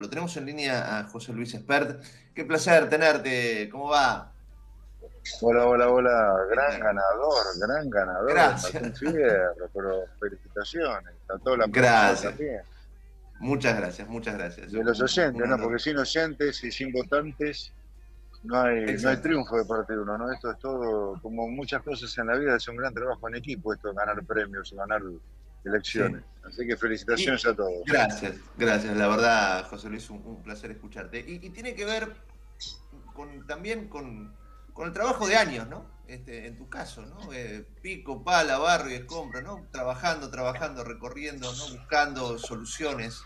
Lo tenemos en línea a José Luis Espert. Qué placer tenerte. ¿Cómo va? Hola, hola, hola. Gran ganador, gran ganador. Gracias. Fierro, pero felicitaciones. A toda la Gracias. Muchas gracias, muchas gracias. De los oyentes, ¿no? Porque sin oyentes y sin votantes no hay, no hay triunfo de parte de uno, ¿no? Esto es todo, como muchas cosas en la vida, es un gran trabajo en equipo, esto de ganar premios, ganar elecciones. Así que felicitaciones a todos. Gracias, gracias. La verdad, José Luis, un, un placer escucharte. Y, y, tiene que ver con, también con, con, el trabajo de años, ¿no? Este, en tu caso, ¿no? Eh, pico, pala, barrio, escombro, ¿no? Trabajando, trabajando, recorriendo, ¿no? Buscando soluciones.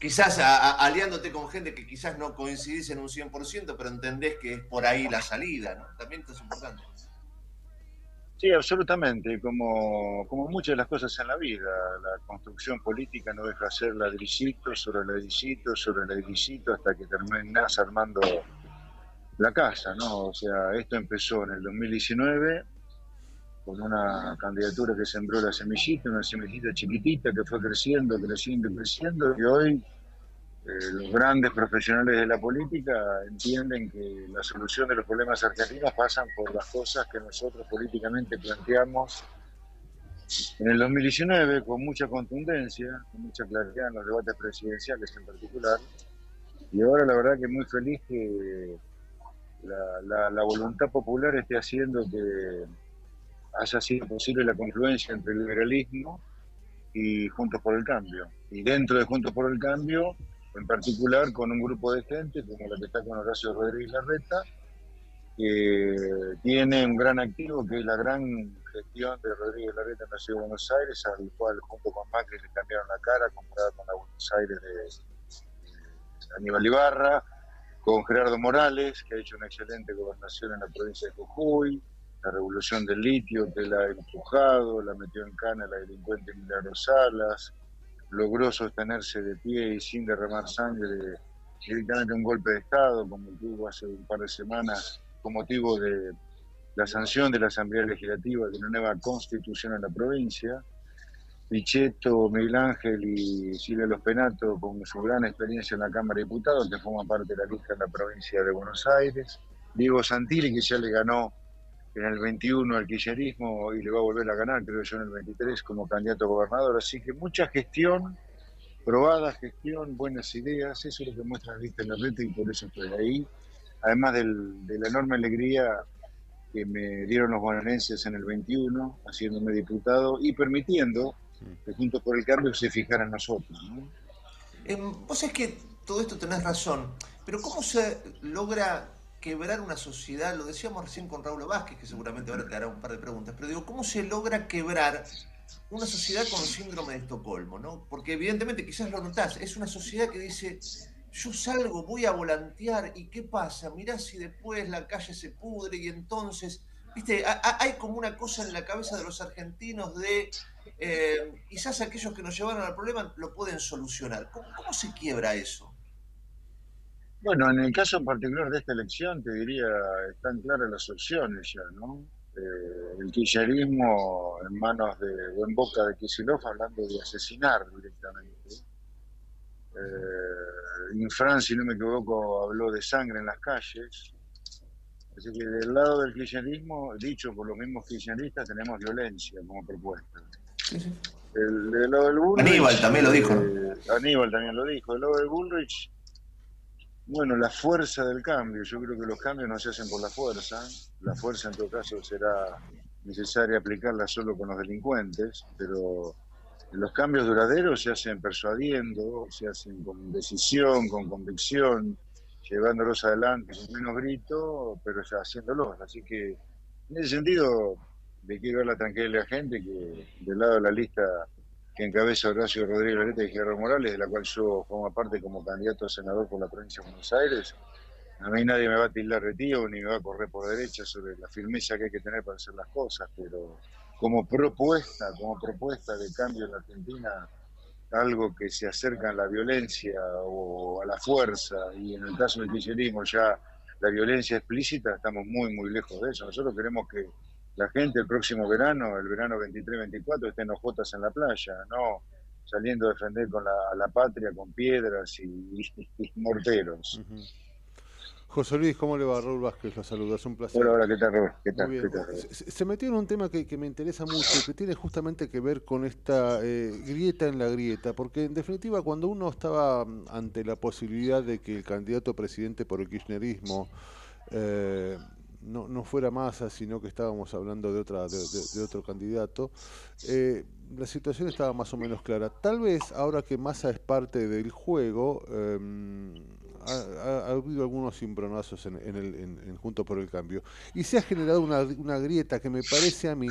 Quizás a, a, aliándote con gente que quizás no coincidís en un 100%, pero entendés que es por ahí la salida, ¿no? También esto es importante. Sí, absolutamente. Como, como muchas de las cosas en la vida, la construcción política no deja de ser ladrillito sobre ladrillito sobre ladrillito hasta que terminas armando la casa, ¿no? O sea, esto empezó en el 2019 con una candidatura que sembró la semillita, una semillita chiquitita que fue creciendo, creciendo, creciendo, y hoy eh, los grandes profesionales de la política entienden que la solución de los problemas argentinos pasan por las cosas que nosotros políticamente planteamos en el 2019 con mucha contundencia, con mucha claridad en los debates presidenciales en particular. Y ahora la verdad que muy feliz que la, la, la voluntad popular esté haciendo que haya sido posible la confluencia entre el liberalismo y Juntos por el Cambio. Y dentro de Juntos por el Cambio en particular con un grupo de gente como la que está con Horacio Rodríguez Larreta, que tiene un gran activo que es la gran gestión de Rodríguez Larreta en de Buenos Aires, al cual junto con Macri le cambiaron la cara comparada con la Buenos Aires de Aníbal Ibarra, con Gerardo Morales, que ha hecho una excelente gobernación en la provincia de Jujuy, la revolución del litio, que la ha empujado, la metió en cana la delincuente Milagro Salas, logró sostenerse de pie y sin derramar sangre directamente un golpe de Estado, como tuvo hace un par de semanas, con motivo de la sanción de la Asamblea Legislativa de una nueva constitución en la provincia. Pichetto, Miguel Ángel y Silvia Los Penato, con su gran experiencia en la Cámara de Diputados, que forma parte de la lista en la provincia de Buenos Aires. Diego Santilli, que ya le ganó en el 21 al kirchnerismo y le va a volver a ganar, creo yo, en el 23 como candidato a gobernador. Así que mucha gestión, probada gestión, buenas ideas, eso es lo que muestra la lista en la red y por eso estoy ahí. Además del, de la enorme alegría que me dieron los bonaerenses en el 21, haciéndome diputado y permitiendo que Juntos por el Cambio se fijara en nosotros. ¿no? Eh, vos es que todo esto tenés razón, pero ¿cómo se logra quebrar una sociedad, lo decíamos recién con Raúl Vázquez, que seguramente ahora te hará un par de preguntas, pero digo, ¿cómo se logra quebrar una sociedad con síndrome de Estocolmo? ¿no? Porque evidentemente quizás lo notás, es una sociedad que dice, yo salgo, voy a volantear, ¿y qué pasa? Mirá si después la calle se pudre y entonces, viste, hay como una cosa en la cabeza de los argentinos de, eh, quizás aquellos que nos llevaron al problema lo pueden solucionar. ¿Cómo, cómo se quiebra eso? Bueno, en el caso en particular de esta elección, te diría, están claras las opciones ya, ¿no? Eh, el kirchnerismo en manos de buen boca de Kicillof hablando de asesinar directamente. Eh, Infran, si no me equivoco, habló de sangre en las calles. Así que del lado del kirchnerismo, dicho por los mismos kirchneristas, tenemos violencia como propuesta. Sí, sí. El, del lado del Bullrich, Aníbal también lo dijo. eh, Aníbal también lo dijo. Del lado del Bullrich, bueno, la fuerza del cambio. Yo creo que los cambios no se hacen por la fuerza. La fuerza, en todo caso, será necesaria aplicarla solo con los delincuentes, pero los cambios duraderos se hacen persuadiendo, se hacen con decisión, con convicción, llevándolos adelante con menos grito, pero ya haciéndolos. Así que, en ese sentido, le quiero dar la tranquilidad a la gente que del lado de la lista que encabeza Horacio Rodríguez Larreta y Gerardo Morales, de la cual yo formo parte como candidato a senador por la provincia de Buenos Aires, a mí nadie me va a tildar de ni me va a correr por derecha sobre la firmeza que hay que tener para hacer las cosas, pero como propuesta, como propuesta de cambio en la Argentina, algo que se acerca a la violencia o a la fuerza, y en el caso del kirchnerismo ya la violencia explícita, estamos muy, muy lejos de eso. Nosotros queremos que la gente el próximo verano, el verano 23-24, esté en hojotas en la playa, no saliendo a defender con la, la patria con piedras y, morteros. José Luis, ¿cómo le va? Raúl Vázquez, lo saluda, es un placer. Hola, hola, ¿qué tal, Raúl? ¿Qué tal? Se, metió en un tema que, me interesa mucho, que tiene justamente que ver con esta eh, grieta en la grieta, porque en definitiva cuando uno estaba mm, ante la posibilidad de que el candidato presidente por el kirchnerismo eh, no, no fuera Massa, sino que estábamos hablando de, otra, de, otro candidato, eh, la situación estaba más o menos clara. Tal vez ahora que Massa es parte del juego, em, ha, habido algunos cimbronazos en, el, en, Junto por el Cambio. Y se ha generado una, una, grieta que me parece a mí,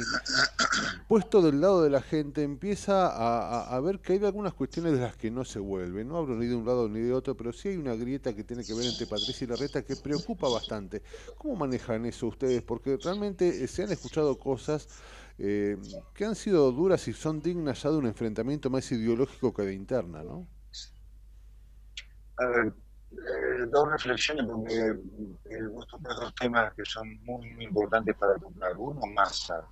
puesto del lado de la gente, empieza a, a, ver que hay algunas cuestiones de las que no se vuelven. No hablo ni de un lado ni de otro, pero sí hay una grieta que tiene que ver entre Patricia y Larreta que preocupa bastante. ¿Cómo manejan eso ustedes? Porque realmente eh, se han escuchado cosas eh, que han sido duras y son dignas ya de un enfrentamiento más ideológico que de interna, ¿no? A ver, eh, dos reflexiones, porque eh, vos dos temas que son muy, importantes para tocar. Uno, masa.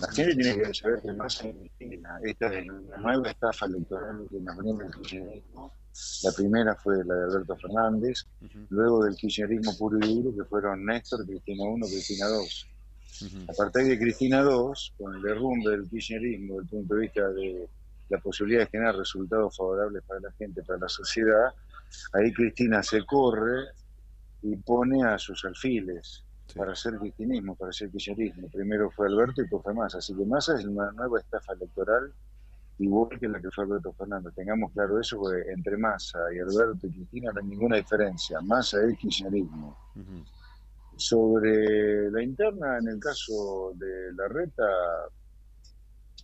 La gente tiene que saber que masa es Cristina. Esta es la nueva estafa electoral que nos brinda el kirchnerismo. La primera fue la de Alberto Fernández, luego del kirchnerismo puro y duro, que fueron Néstor, Cristina 1, Cristina 2. A partir de Cristina 2, con el derrumbe del kirchnerismo desde el punto de vista de la posibilidad de generar resultados favorables para la gente, para la sociedad, Ahí Cristina se corre y pone a sus alfiles para hacer cristinismo, para hacer kirchnerismo. Primero fue Alberto y después fue Massa. Así que Massa es una nueva estafa electoral igual que la que fue Alberto Fernández. Tengamos claro eso, porque entre Massa y Alberto y Cristina no hay ninguna diferencia. Massa es kirchnerismo. Sobre la interna, en el caso de la reta,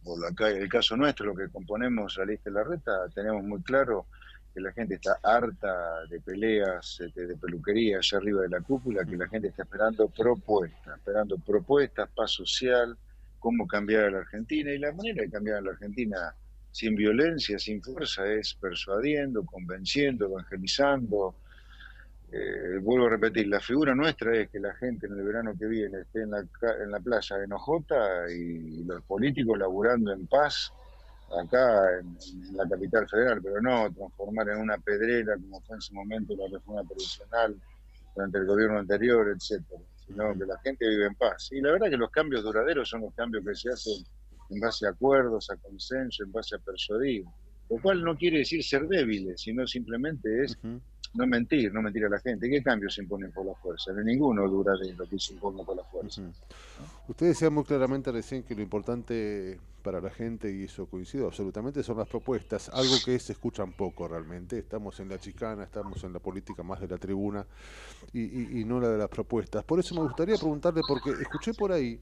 o el caso nuestro, lo que componemos la lista de la reta, tenemos muy claro que la gente está harta de peleas, este, de, peluquería allá arriba de la cúpula, que la gente está esperando propuestas, esperando propuestas, paz social, cómo cambiar a la Argentina. Y la manera de cambiar a la Argentina sin violencia, sin fuerza, es persuadiendo, convenciendo, evangelizando. Eh, vuelvo a repetir, la figura nuestra es que la gente en el verano que viene esté en la, en la playa de Nojota y los políticos laburando en paz acá en, la capital federal, pero no transformar en una pedrera como fue en su momento la reforma provisional durante el gobierno anterior, etcétera, sino que la gente vive en paz. Y la verdad que los cambios duraderos son los cambios que se hacen en base a acuerdos, a consenso, en base a persuadir, lo cual no quiere decir ser débiles, sino simplemente es no mentir, no mentir a la gente. ¿Qué cambios se imponen por la fuerza? No ninguno dura de lo que se impone por la fuerza. Usted decía muy claramente recién que lo importante para la gente, y eso coincido absolutamente, son las propuestas, algo que se escuchan poco realmente. Estamos en la chicana, estamos en la política más de la tribuna y, y no la de las propuestas. Por eso me gustaría preguntarle, porque escuché por ahí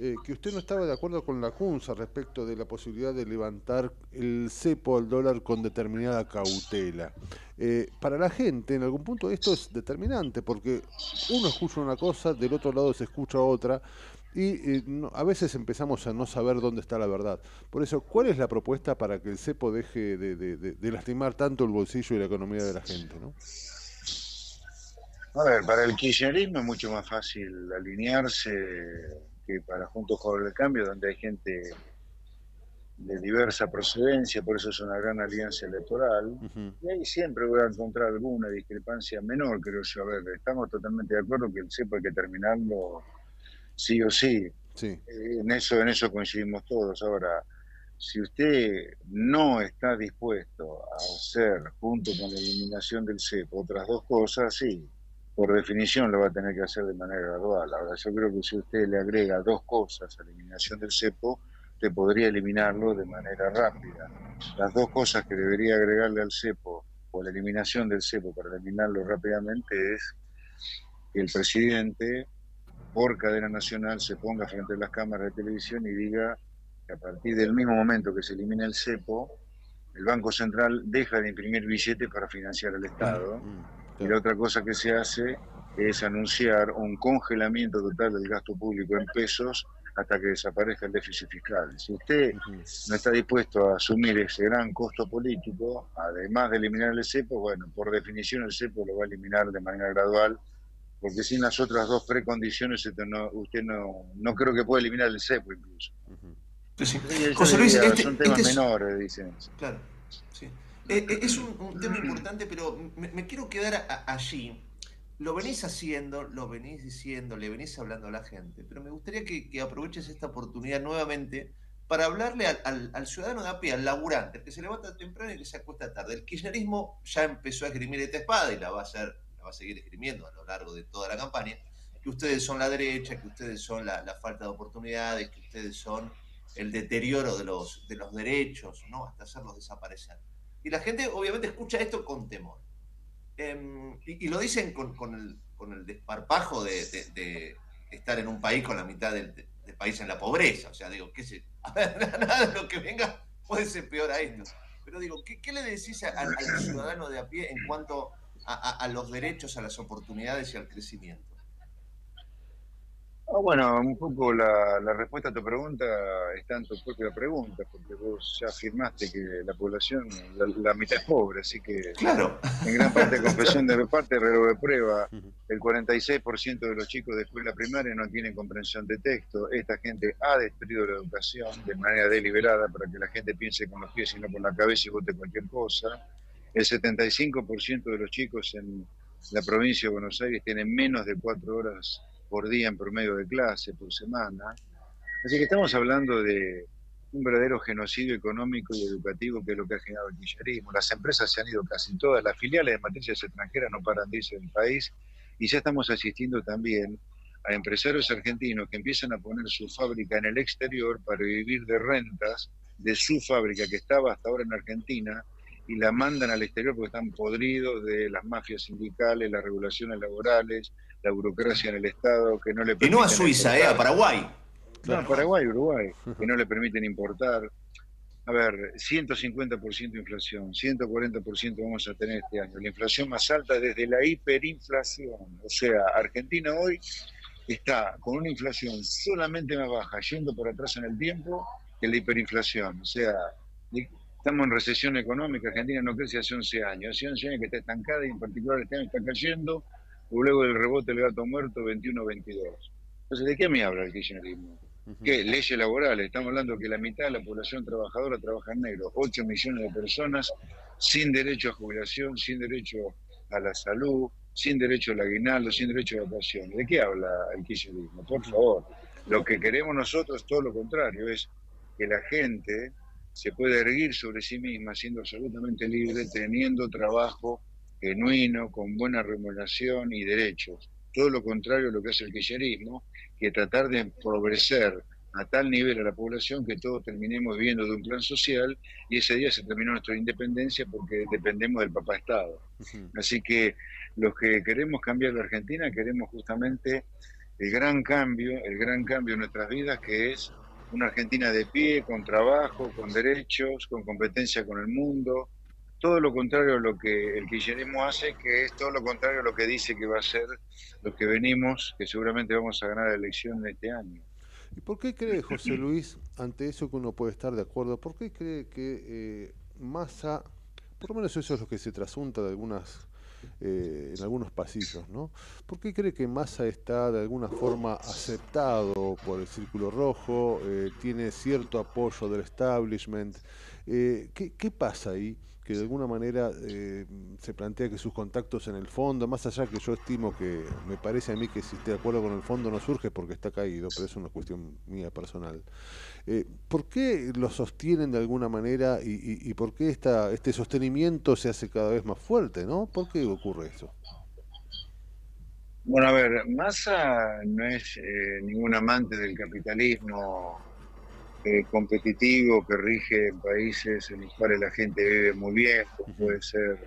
eh, que usted no estaba de acuerdo con la CUNSA respecto de la posibilidad de levantar el cepo al dólar con determinada cautela. Eh, para la gente, en algún punto, esto es determinante, porque uno escucha una cosa, del otro lado se escucha otra, y eh, a veces empezamos a no saber dónde está la verdad. Por eso, ¿cuál es la propuesta para que el cepo deje de, lastimar tanto el bolsillo y la economía de la gente? ¿no? A ver, para el kirchnerismo es mucho más fácil alinearse que para Juntos con el Cambio, donde hay gente de diversa procedencia, por eso es una gran alianza electoral, y ahí siempre voy a encontrar alguna discrepancia menor, creo yo. A ver, estamos totalmente de acuerdo que el CEPO hay que terminarlo sí o sí. sí. Eh, en, eso, en eso coincidimos todos. Ahora, si usted no está dispuesto a hacer, junto con la eliminación del CEPO, otras dos cosas, sí, por definición lo va a tener que hacer de manera gradual. Ahora, yo creo que si usted le agrega dos cosas a la eliminación del cepo, usted podría eliminarlo de manera rápida. Las dos cosas que debería agregarle al cepo o la eliminación del cepo para eliminarlo rápidamente es que el presidente, por cadena nacional, se ponga frente a las cámaras de televisión y diga que a partir del mismo momento que se elimina el cepo, el Banco Central deja de imprimir billetes para financiar al Estado. Mm, mm. Y la otra cosa que se hace es anunciar un congelamiento total del gasto público en pesos hasta que desaparezca el déficit fiscal. Si usted no está dispuesto a asumir ese gran costo político, además de eliminar el cepo, bueno, por definición el cepo lo va a eliminar de manera gradual, porque sin las otras dos precondiciones usted no, usted no, no creo que pueda eliminar el cepo incluso. José Luis, este, son temas este menores, dicen. Claro. Sí. Eh, eh, es un, tema importante, pero me, quiero quedar allí. Lo venís haciendo, lo venís diciendo, le venís hablando a la gente, pero me gustaría que, aproveches esta oportunidad nuevamente para hablarle al, ciudadano de a pie, al laburante, el que se levanta temprano y que se acuesta tarde. El kirchnerismo ya empezó a esgrimir esta espada y la va a, hacer, la va a seguir esgrimiendo a lo largo de toda la campaña, que ustedes son la derecha, que ustedes son la, la falta de oportunidades, que ustedes son el deterioro de los, de los derechos, ¿no? hasta hacerlos desaparecer. Y la gente obviamente escucha esto con temor. Em, y, lo dicen con, el, con el, desparpajo de, estar en un país con la mitad del, país en la pobreza. O sea, digo, qué sé, nada de lo que venga puede ser peor a esto. Pero digo, ¿qué, qué le decís al, ciudadano de a pie en cuanto a los derechos, a las oportunidades y al crecimiento? Ah, bueno, un poco la, respuesta a tu pregunta está en tu propia pregunta, porque vos ya afirmaste que la población, la, mitad es pobre, así que claro. en gran parte de confesión de parte, reloj de prueba, el 46% de los chicos de escuela primaria no tienen comprensión de texto. Esta gente ha destruido la educación de manera deliberada para que la gente piense con los pies y no con la cabeza y vote cualquier cosa. El 75% de los chicos en la provincia de Buenos Aires tienen menos de cuatro horas por día en promedio de clase, por semana. Así que estamos hablando de un verdadero genocidio económico y educativo que es lo que ha generado el kirchnerismo. Las empresas se han ido casi todas, las filiales de matrices extranjeras no paran de irse del país y ya estamos asistiendo también a empresarios argentinos que empiezan a poner su fábrica en el exterior para vivir de rentas de su fábrica que estaba hasta ahora en Argentina y la mandan al exterior porque están podridos de las mafias sindicales, las regulaciones laborales, la burocracia en el Estado que no le permiten. Y no a Suiza, eh, a Paraguay. No, a Paraguay, Uruguay, que no le permiten importar. A ver, 150% de inflación, 140% vamos a tener este año. La inflación más alta desde la hiperinflación. O sea, Argentina hoy está con una inflación solamente más baja, yendo por atrás en el tiempo, que la hiperinflación. O sea, estamos en recesión económica. Argentina no crece hace 11 años. Hace 11 años que está estancada y en particular este año está cayendo luego del rebote del gato muerto 21-22. Entonces, ¿de qué me habla el kirchnerismo? ¿Qué? Leyes laborales. Estamos hablando que la mitad de la población trabajadora trabaja en negro. 8 millones de personas sin derecho a jubilación, sin derecho a la salud, sin derecho al aguinaldo, sin derecho a vacaciones. ¿De qué habla el kirchnerismo? Por favor. Lo que queremos nosotros, todo lo contrario, es que la gente se pueda erguir sobre sí misma, siendo absolutamente libre, teniendo trabajo genuino, con buena remuneración y derechos. Todo lo contrario a lo que hace el kirchnerismo, que tratar de empobrecer a tal nivel a la población que todos terminemos viviendo de un plan social y ese día se terminó nuestra independencia porque dependemos del papá Estado. Así que los que queremos cambiar la Argentina queremos justamente el gran cambio, el gran cambio en nuestras vidas que es una Argentina de pie, con trabajo, con derechos, con competencia con el mundo, todo lo contrario a lo que el kirchnerismo hace, que es todo lo contrario a lo que dice que va a ser lo que venimos, que seguramente vamos a ganar la elección este año. ¿Y por qué cree José Luis, ante eso que uno puede estar de acuerdo, por qué cree que eh, Massa, por lo menos eso es lo que se trasunta de algunas eh, en algunos pasillos, ¿no? ¿Por qué cree que Massa está de alguna forma aceptado por el Círculo Rojo, eh, tiene cierto apoyo del establishment? Eh, ¿qué, ¿qué, pasa ahí? Que de alguna manera eh, se plantea que sus contactos en el fondo, más allá que yo estimo que me parece a mí que si esté de acuerdo con el fondo no surge porque está caído, pero es una cuestión mía personal. Eh, ¿Por qué lo sostienen de alguna manera y, por qué esta, este sostenimiento se hace cada vez más fuerte? ¿no? ¿Por qué ocurre eso? Bueno, a ver, Massa no es eh, ningún amante del capitalismo eh, competitivo que rige países en los cuales la gente vive muy bien, como puede ser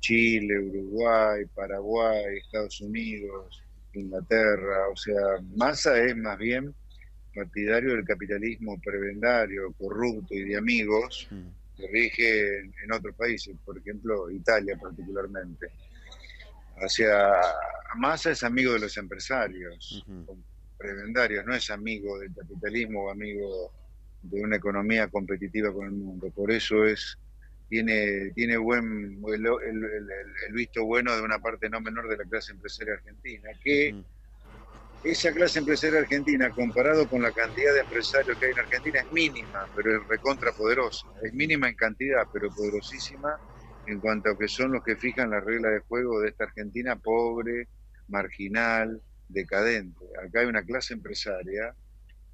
Chile, Uruguay, Paraguay, Estados Unidos, Inglaterra. O sea, Massa es más bien partidario del capitalismo prebendario, corrupto y de amigos que rige en, otros países, por ejemplo, Italia particularmente. O sea, Massa es amigo de los empresarios, prebendarios, no es amigo del capitalismo o amigo de una economía competitiva con el mundo. Por eso es tiene, tiene buen el, visto bueno de una parte no menor de la clase empresaria argentina, que esa clase empresarial argentina, comparado con la cantidad de empresarios que hay en Argentina, es mínima, pero es recontra poderosa. Es mínima en cantidad, pero poderosísima en cuanto a que son los que fijan las reglas de juego de esta Argentina pobre, marginal, decadente. Acá hay una clase empresaria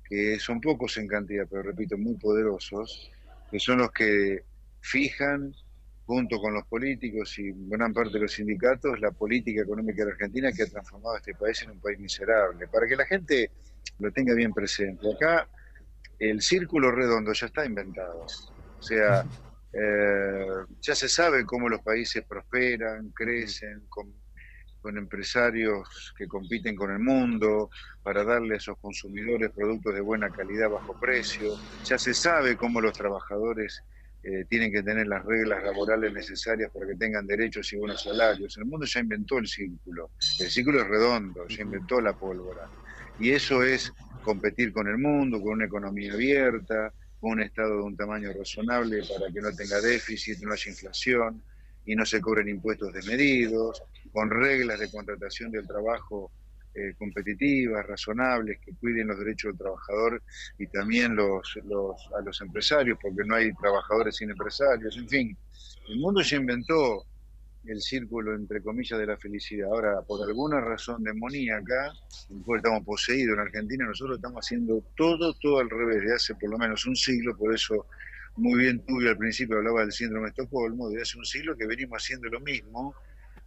que son pocos en cantidad, pero repito, muy poderosos, que son los que fijan junto con los políticos y gran parte de los sindicatos, la política económica de la Argentina que ha transformado a este país en un país miserable. Para que la gente lo tenga bien presente. Acá el círculo redondo ya está inventado. O sea, eh, ya se sabe cómo los países prosperan, crecen, con, con empresarios que compiten con el mundo para darle a esos consumidores productos de buena calidad bajo precio. Ya se sabe cómo los trabajadores eh, tienen que tener las reglas laborales necesarias para que tengan derechos y buenos salarios. El mundo ya inventó el círculo, el círculo es redondo, ya inventó la pólvora. Y eso es competir con el mundo, con una economía abierta, con un Estado de un tamaño razonable para que no tenga déficit, no haya inflación y no se cobren impuestos desmedidos, con reglas de contratación del trabajo eh, competitivas, razonables, que cuiden los derechos del trabajador y también los, los, a los empresarios, porque no hay trabajadores sin empresarios, en fin. El mundo ya inventó el círculo, entre comillas, de la felicidad. Ahora, por alguna razón demoníaca, nosotros estamos poseídos en Argentina, nosotros estamos haciendo todo, todo al revés, de hace por lo menos un siglo, por eso muy bien tuve al principio hablaba del síndrome de Estocolmo, de hace un siglo que venimos haciendo lo mismo,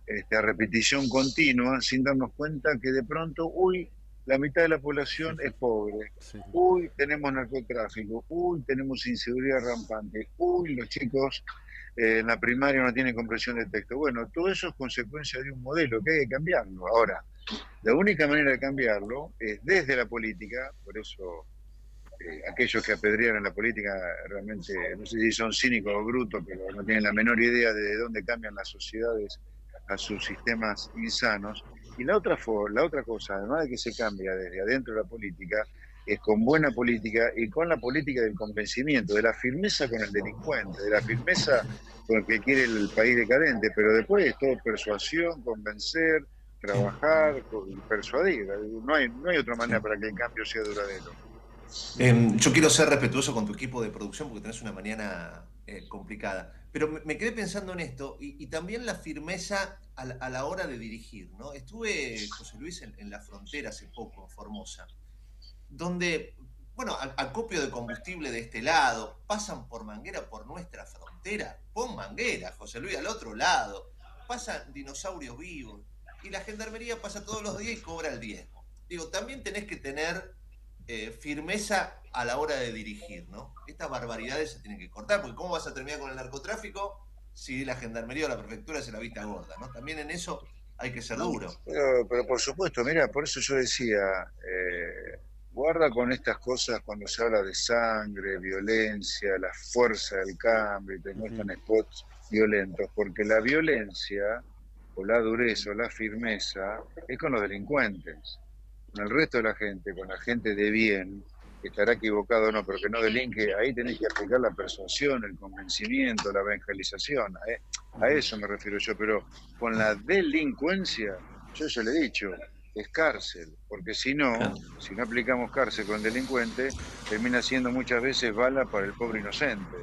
este, a repetición continua sin darnos cuenta que de pronto, uy, la mitad de la población es pobre, uy, tenemos narcotráfico, uy, tenemos inseguridad rampante, uy, los chicos eh, en la primaria no tienen comprensión de texto. Bueno, todo eso es consecuencia de un modelo que hay que cambiarlo. Ahora, la única manera de cambiarlo es desde la política, por eso aquellos que apedrean la política realmente, no sé si son cínicos o brutos, pero no tienen la menor idea de dónde cambian las sociedades a sus sistemas insanos. Y la otra, la otra cosa, además de que se cambia desde adentro de la política, es con buena política y con la política del convencimiento, de la firmeza con el delincuente, de la firmeza con el que quiere el país decadente, pero después es todo persuasión, convencer, trabajar, persuadir. No hay, no hay otra manera para que el cambio sea duradero. Em, yo quiero ser respetuoso con tu equipo de producción porque tenés una mañana eh, complicada. Pero me, quedé pensando en esto y, también la firmeza a la, hora de dirigir. ¿no? Estuve, José Luis, en, la frontera hace poco, en Formosa, donde, bueno, acopio de combustible de este lado, pasan por manguera por nuestra frontera, pon manguera, José Luis, al otro lado, pasan dinosaurios vivos y la gendarmería pasa todos los días y cobra el diezmo. Digo, también tenés que tener eh, firmeza a la hora de dirigir, ¿no? Estas barbaridades se tienen que cortar, porque ¿cómo vas a terminar con el narcotráfico si la gendarmería o la prefectura se la vista gorda, ¿no? También en eso hay que ser duro. Pero, pero, por supuesto, mira, por eso yo decía, eh, guarda con estas cosas cuando se habla de sangre, violencia, la fuerza del cambio y te muestran spots violentos, porque la violencia o la dureza o la firmeza es con los delincuentes con el resto de la gente, con la gente de bien, que estará equivocado o no, pero que no delinque, ahí tenés que aplicar la persuasión, el convencimiento, la evangelización. A eso me refiero yo, pero con la delincuencia, yo ya le he dicho, es cárcel, porque si no, si no aplicamos cárcel con delincuente, termina siendo muchas veces bala para el pobre inocente.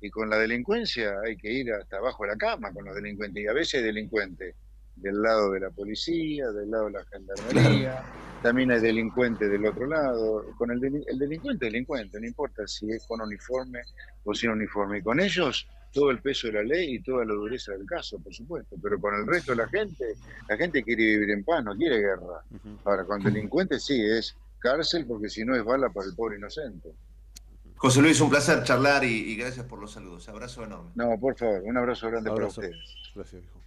Y con la delincuencia hay que ir hasta abajo de la cama con los delincuentes, y a veces delincuente del lado de la policía, del lado de la gendarmería, también hay delincuentes del otro lado, con el, el delincuente, delincuente, no importa si es con uniforme o sin uniforme, y con ellos todo el peso de la ley y toda la dureza del caso, por supuesto, pero con el resto de la gente, la gente quiere vivir en paz, no quiere guerra. Ahora, con delincuentes sí, es cárcel porque si no es bala para el pobre inocente. José Luis, un placer charlar y, gracias por los saludos. Abrazo enorme. No, por favor, un abrazo grande para ustedes. Gracias, hijo.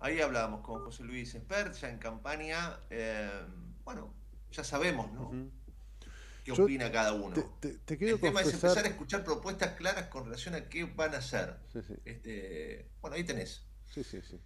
Ahí hablábamos con José Luis Espert, ya en campaña. Eh, bueno, ya sabemos, ¿no? ¿Qué opina cada uno? Te, quiero El tema es empezar a escuchar propuestas claras con relación a qué van a hacer. Este, bueno, ahí tenés. Sí, sí, sí.